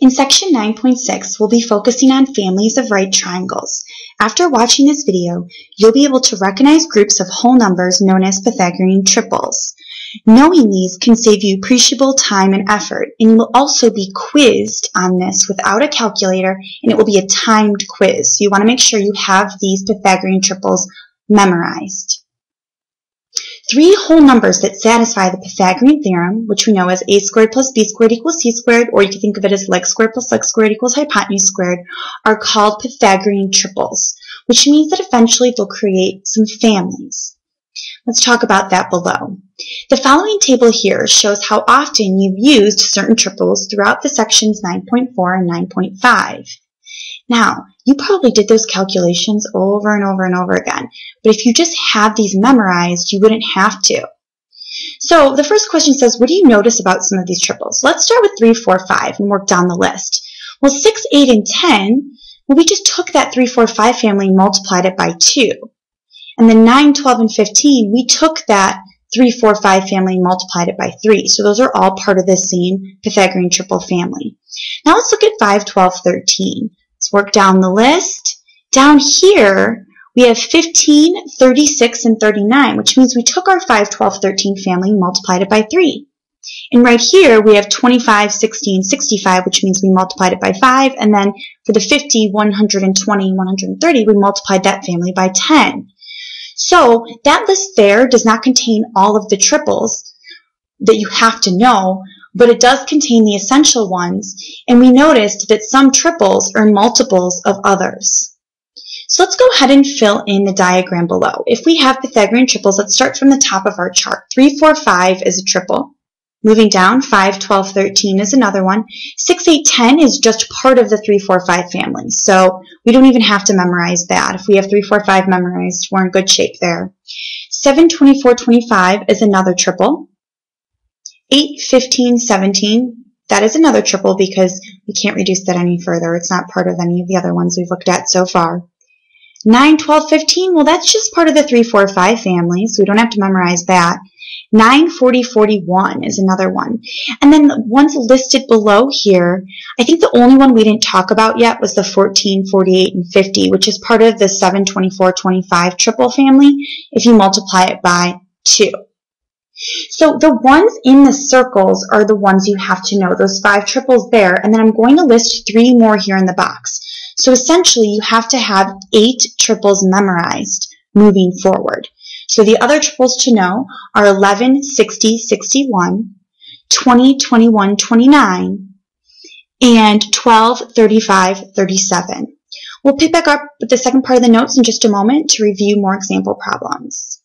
In section 9.6, we'll be focusing on families of right triangles. After watching this video, you'll be able to recognize groups of whole numbers known as Pythagorean triples. Knowing these can save you appreciable time and effort, and you will also be quizzed on this without a calculator, and it will be a timed quiz. So you want to make sure you have these Pythagorean triples memorized. Three whole numbers that satisfy the Pythagorean theorem, which we know as a squared plus b squared equals c squared, or you can think of it as legs squared plus legs squared equals hypotenuse squared, are called Pythagorean triples, which means that eventually they'll create some families. Let's talk about that below. The following table here shows how often you've used certain triples throughout the sections 9.4 and 9.5. Now, you probably did those calculations over and over and over again, but if you just have these memorized, you wouldn't have to. So the first question says, what do you notice about some of these triples? Let's start with 3, 4, 5 and work down the list. Well, 6, 8, and 10, well, we just took that 3, 4, 5 family and multiplied it by 2. And then 9, 12, and 15, we took that 3, 4, 5 family and multiplied it by 3. So those are all part of the same Pythagorean triple family. Now let's look at 5, 12, 13. Work down the list. Down here, we have 15, 36, and 39, which means we took our 5, 12, 13 family and multiplied it by 3. And right here, we have 25, 16, 65, which means we multiplied it by 5. And then for the 50, 120, 130, we multiplied that family by 10. So that list there does not contain all of the triples that you have to know, but it does contain the essential ones, and we noticed that some triples are multiples of others. So let's go ahead and fill in the diagram below. If we have Pythagorean triples, let's start from the top of our chart. 3, 4, 5 is a triple. Moving down, 5, 12, 13 is another one. 6, 8, 10 is just part of the 3, 4, 5 family. So we don't even have to memorize that. If we have 3, 4, 5 memorized, we're in good shape there. 7, 24, 25 is another triple. 8, 15, 17, that is another triple because we can't reduce that any further. It's not part of any of the other ones we've looked at so far. 9, 12, 15, well that's just part of the 3, 4, 5 family, so we don't have to memorize that. 9, 40, 41 is another one. And then the ones listed below here, I think the only one we didn't talk about yet was the 14, 48, and 50, which is part of the 7, 24, 25 triple family if you multiply it by 2. So the ones in the circles are the ones you have to know, those five triples there, and then I'm going to list three more here in the box. So essentially you have to have eight triples memorized moving forward. So the other triples to know are 11, 60, 61, 20, 21, 29, and 12, 35, 37. We'll pick back up with the second part of the notes in just a moment to review more example problems.